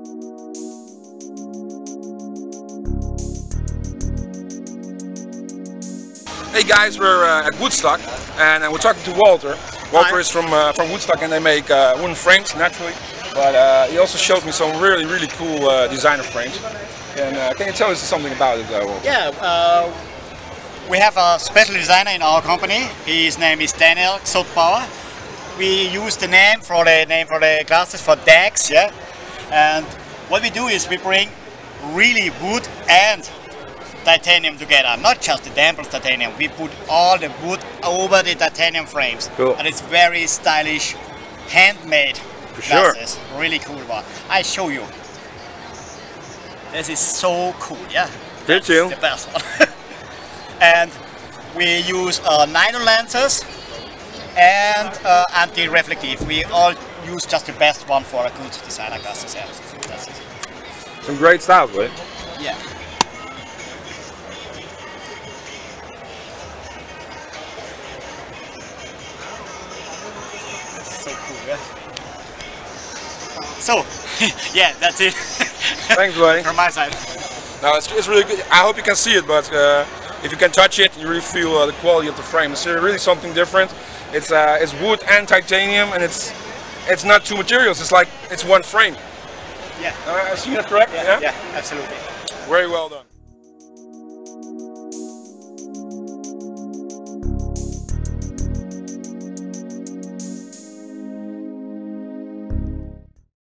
Hey guys, we're uh, at Wood Stock and uh, we're talking to Walter. Walter is from uh, from Wood Stock and they make uh, wooden frames naturally, but uh, he also showed me some really really cool uh, designer frames. And uh, can you tell us something about it, uh, Walter? Yeah, uh, we have a special designer in our company. His name is Daniel Sotbauer. We use the name for the name for the glasses for DAX, yeah. And what we do is we bring really wood and titanium together. Not just the dampers titanium. We put all the wood over the titanium frames. Cool. And it's very stylish, handmade For sure. glasses. Really cool one. I show you. This is so cool, yeah. Did you? The best one. and we use uh, nylon lenses and uh, anti-reflective. We all use just the best one for a good designer glasses. That's it. Some great stuff, right? Yeah. So cool, yeah. So, yeah, that's it. Thanks, buddy. From my side. No, it's, it's really good. I hope you can see it, but uh, if you can touch it, you really feel uh, the quality of the frame. It's really something different. It's uh, it's wood and titanium, and it's it's not two materials. It's like it's one frame. Yeah. Uh, I correct? Yeah, yeah, absolutely. Very well done.